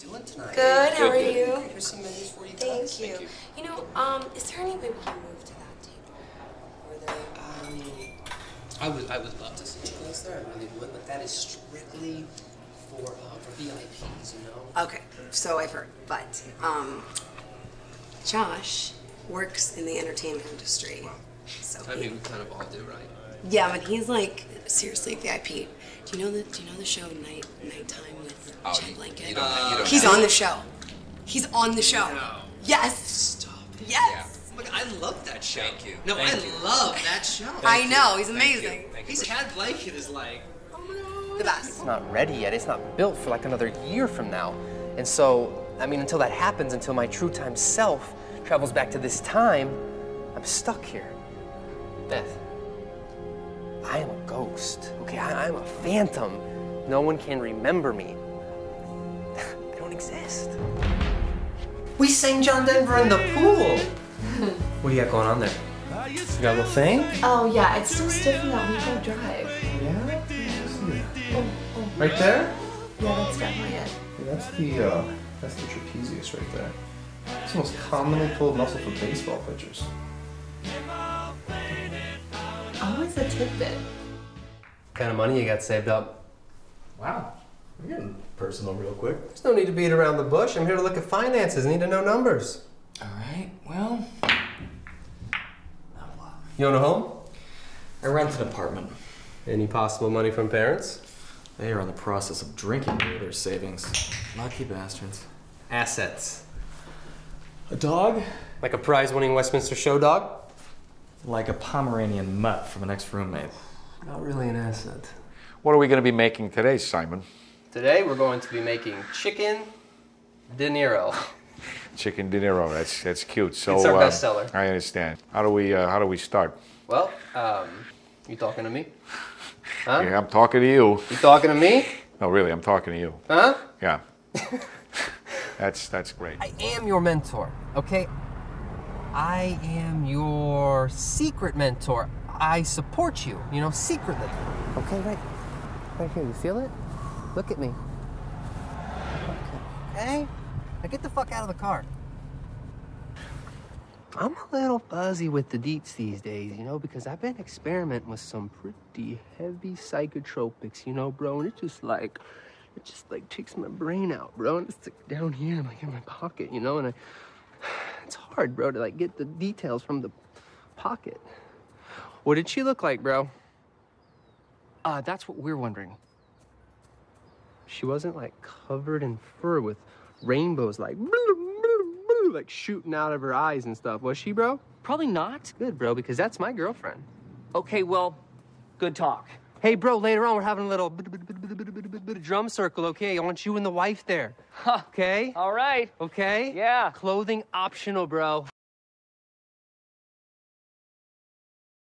you doing tonight? Good, how are you? Here's some menus for you Thank guys. you. You know, um, is there any way we can move to that table? Or there, Um, I would, I would love to sit you guys there. I really would, but that is strictly for uh, for VIPs. You know. Okay, so I've heard, but um, Josh works in the entertainment industry. So I mean, we kind of all do, right? Yeah, but he's like seriously VIP. Do you know the Do you know the show Night Nighttime with Oh, Chad you- Blanket? you don't- you don't he's have on the show. He's on the show. No. Yes. Stop it. Yes. Look, oh I love that show. Thank you. No, Thank I you. love that show. I know. He's Thank amazing. you. Thank you. He's Chad Blanket is like. Oh the best. It's not ready yet. It's not built for like another year from now. And so, I mean, until that happens, until my true time self travels back to this time, I'm stuck here. Beth, I am a ghost, okay? I, I'm a phantom. No one can remember me. I don't exist. We sang John Denver in the pool. what do you got going on there? You got a little thing? Oh yeah, it's still stiff in that Rico Drive. Yeah. Right there? Yeah, that's definitely it. Yeah, that's the uh, that's the trapezius right there. It's the most commonly pulled muscle for baseball pitchers. Always a tidbit. Kind of money you got saved up? Wow, we're getting personal real quick. There's no need to beat around the bush. I'm here to look at finances. I need to know numbers. All right. Well, not a lot. You own a home? I rent an apartment. Any possible money from parents? They are in the process of drinking away their savings. Lucky bastards. Assets. A dog? Like a prize winning Westminster show dog? Like a Pomeranian mutt from an ex roommate. Not really an asset. What are we going to be making today, Simon? Today we're going to be making chicken De Niro. Chicken De Niro. That's that's cute. So It's our uh, bestseller. I understand. How do we uh, how do we start? Well, um, you talking to me? Huh? Yeah, I'm talking to you. You talking to me? No, really, I'm talking to you. Huh? Yeah. that's that's great. I am your mentor, okay? I am your secret mentor. I support you, you know, secretly. Okay, right, right here. You feel it? Look at me. Okay. Now get the fuck out of the car. I'm a little fuzzy with the deets these days, you know, because I've been experimenting with some pretty heavy psychotropics, you know, bro, and it just like, it just like takes my brain out, bro, and it's like down here, I'm like in my pocket, you know, and I, it's hard, bro, to like get the details from the pocket. What did she look like, bro? Uh, that's what we're wondering. She wasn't like covered in fur with rainbows like like shooting out of her eyes and stuff, was she, bro? Probably not. Good, bro, because that's my girlfriend. Okay, well, good talk. Hey, bro, later on we're having a little bit, bit, bit, bit, bit, bit, bit, bit drum circle, okay? I want you and the wife there. Okay? All right. Okay? Yeah. Clothing optional, bro.